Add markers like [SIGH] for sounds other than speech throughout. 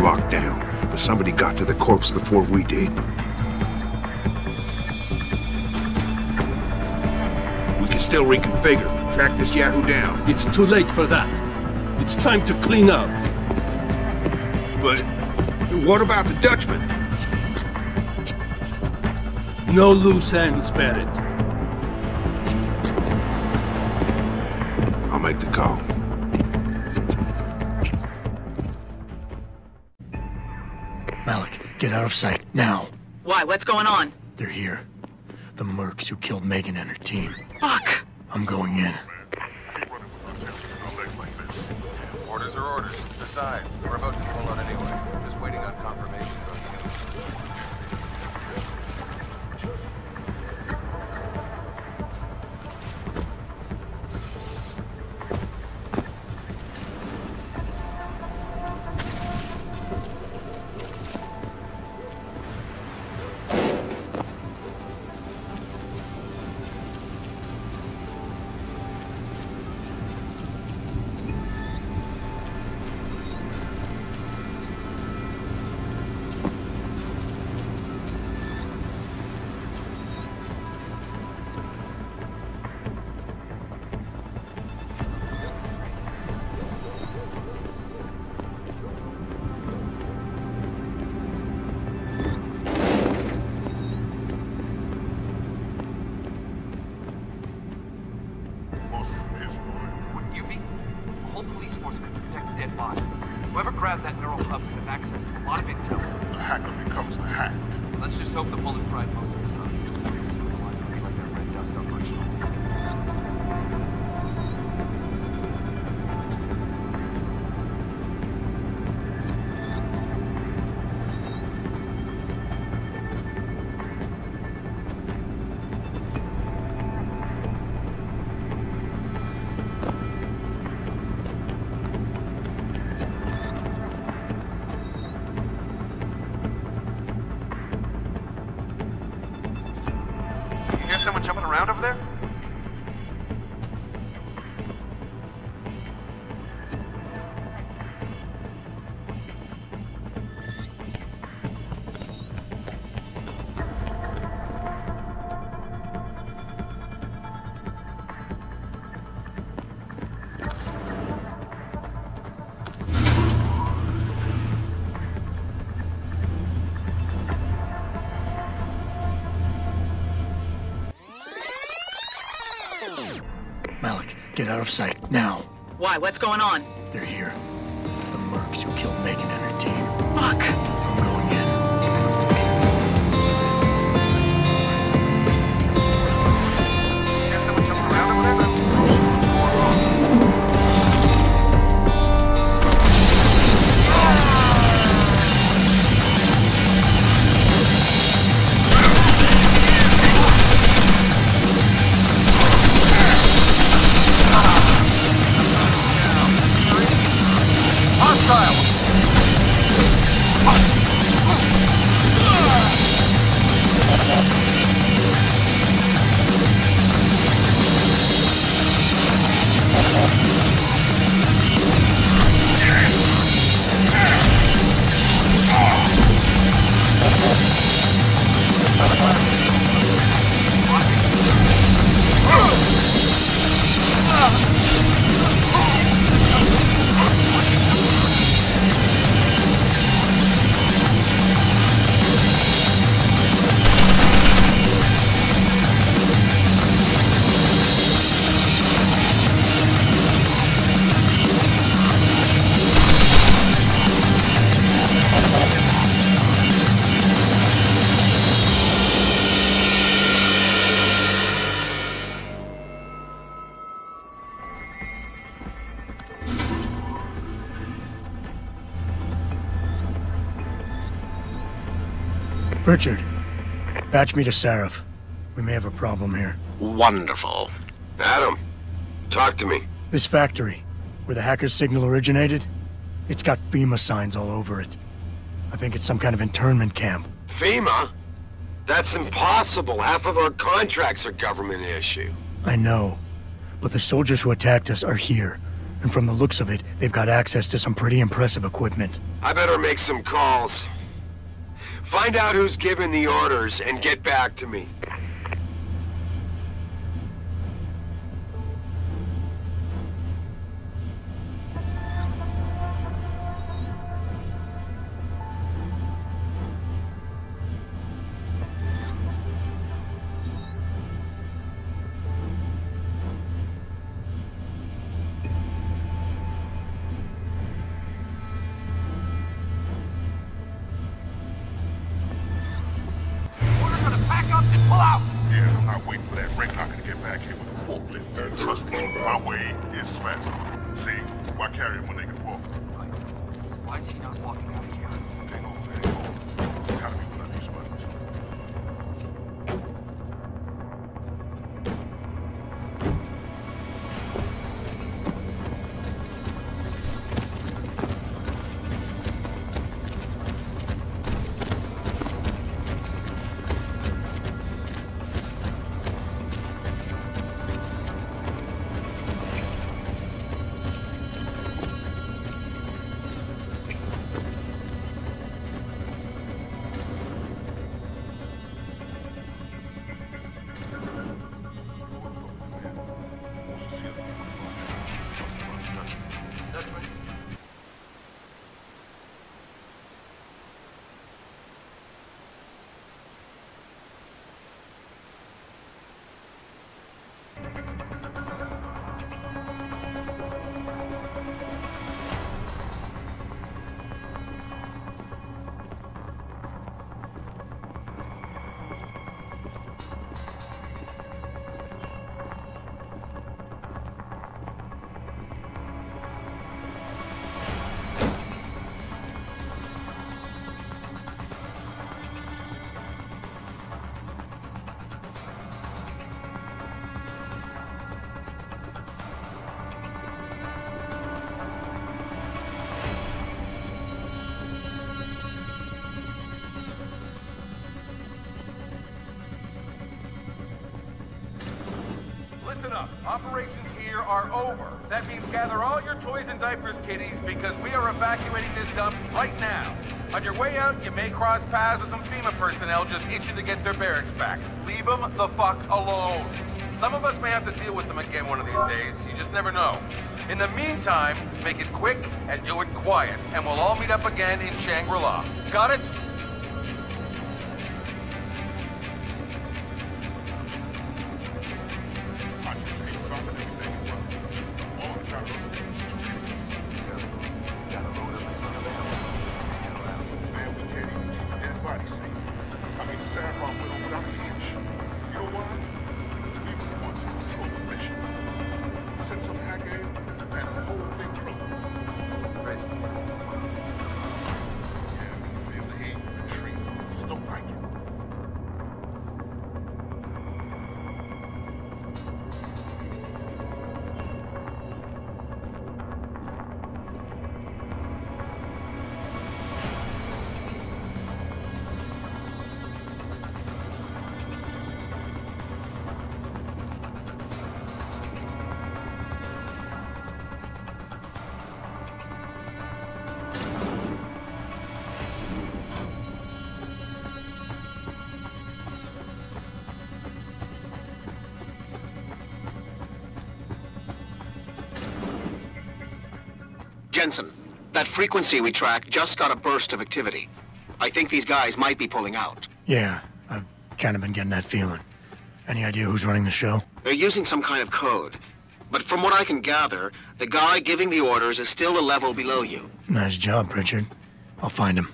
but somebody got to the corpse before we did. We can still reconfigure, track this Yahoo down. It's too late for that. It's time to clean up. But what about the Dutchman? No loose ends, Barrett. Malik, get out of sight, now. Why? What's going on? They're here. The mercs who killed Megan and her team. Fuck! I'm going in. Orders are orders. Besides, we're about to pull out anyway. Intel. The hacker becomes the hacked. Let's just hope the bullet fried most of his time. Otherwise, it'll be like that red dust operation. Out of sight, now. Why? What's going on? Richard, patch me to Sarif. We may have a problem here. Wonderful. Adam, talk to me. This factory, where the hacker's signal originated, it's got FEMA signs all over it. I think it's some kind of internment camp. FEMA? That's impossible. Half of our contracts are government issue. I know. But the soldiers who attacked us are here. And from the looks of it, they've got access to some pretty impressive equipment. I better make some calls. Find out who's giving the orders and get back to me. That red knocker to get back here with a forklift. Trust me, my way is faster. See, why carry him when they can walk? Why is he not walking out of here? Hang on, hang on. Operations here are over. That means gather all your toys and diapers, kiddies, because we are evacuating this dump right now. On your way out, you may cross paths with some FEMA personnel just itching to get their barracks back. Leave them the fuck alone. Some of us may have to deal with them again one of these days. You just never know. In the meantime, make it quick and do it quiet, and we'll all meet up again in Shangri-La. Got it? Jensen, that frequency we tracked just got a burst of activity. I think these guys might be pulling out. Yeah, I've kind of been getting that feeling. Any idea who's running the show? They're using some kind of code. But from what I can gather, the guy giving the orders is still a level below you. Nice job, Pritchard. I'll find him.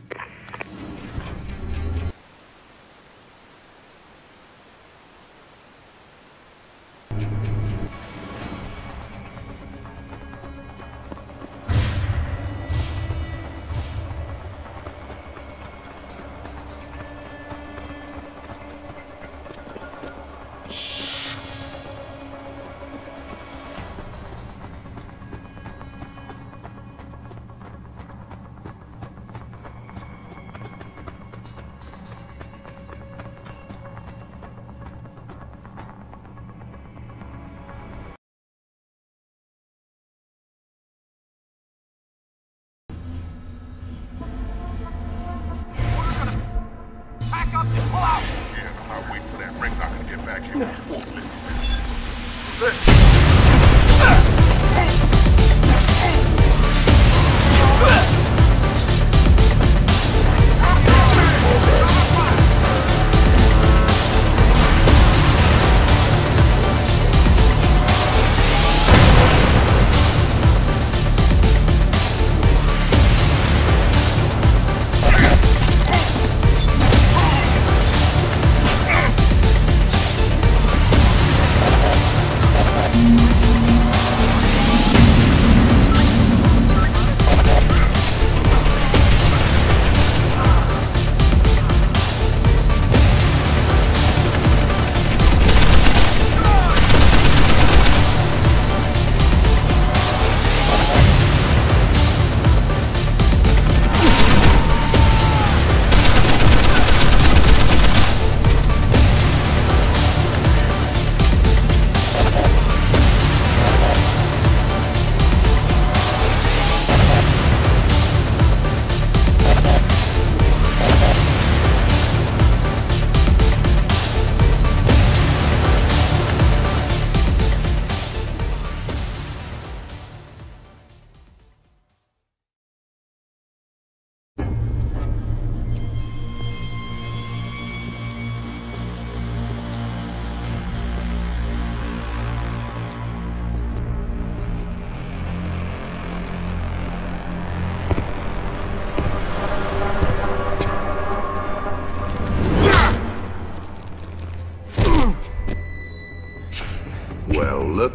Back here on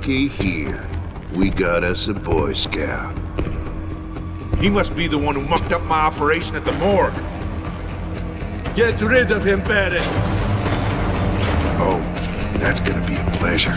forklift. Well, looky here. We got us a Boy Scout. He must be the one who mucked up my operation at the morgue. Get rid of him, Barrett. Oh, that's gonna be a pleasure.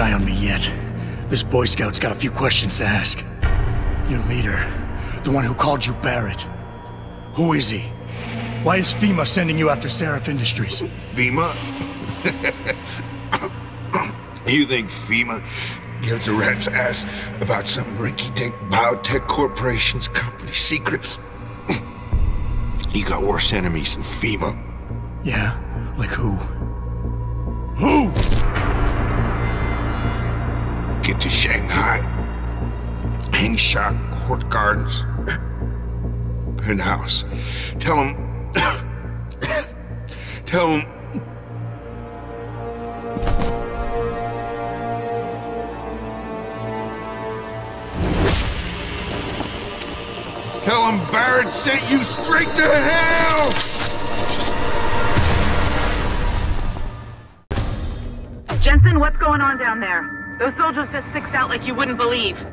Die on me yet. This Boy Scout's got a few questions to ask. Your leader, the one who called you Barrett. Who is he? Why is FEMA sending you after Sarif Industries? FEMA? [COUGHS] you think FEMA gives a rat's ass about some rinky-dink biotech corporation's company secrets? [COUGHS] you got worse enemies than FEMA. Yeah? Like who? Who? Get to Shanghai. Hangshot Court Gardens. Penthouse. Tell him... [COUGHS] Tell him... Tell him Barrett sent you straight to hell! Jensen, what's going on down there? Those soldiers just sixed out like you wouldn't believe.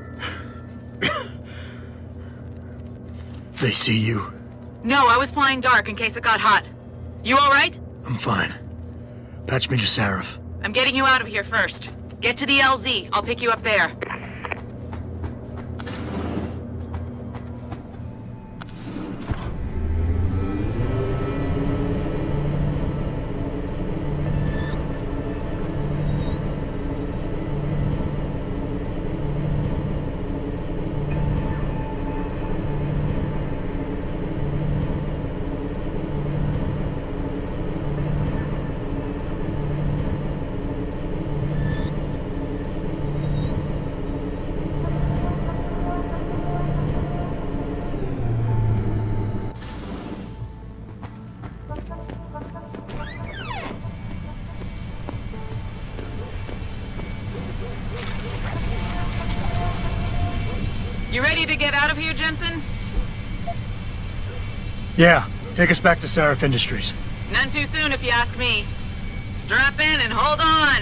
[COUGHS] They see you. No, I was flying dark in case it got hot. You alright? I'm fine. Patch me to Sarif. I'm getting you out of here first. Get to the LZ. I'll pick you up there. To get out of here, Jensen? Yeah, take us back to Sarif Industries. None too soon, if you ask me. Strap in and hold on.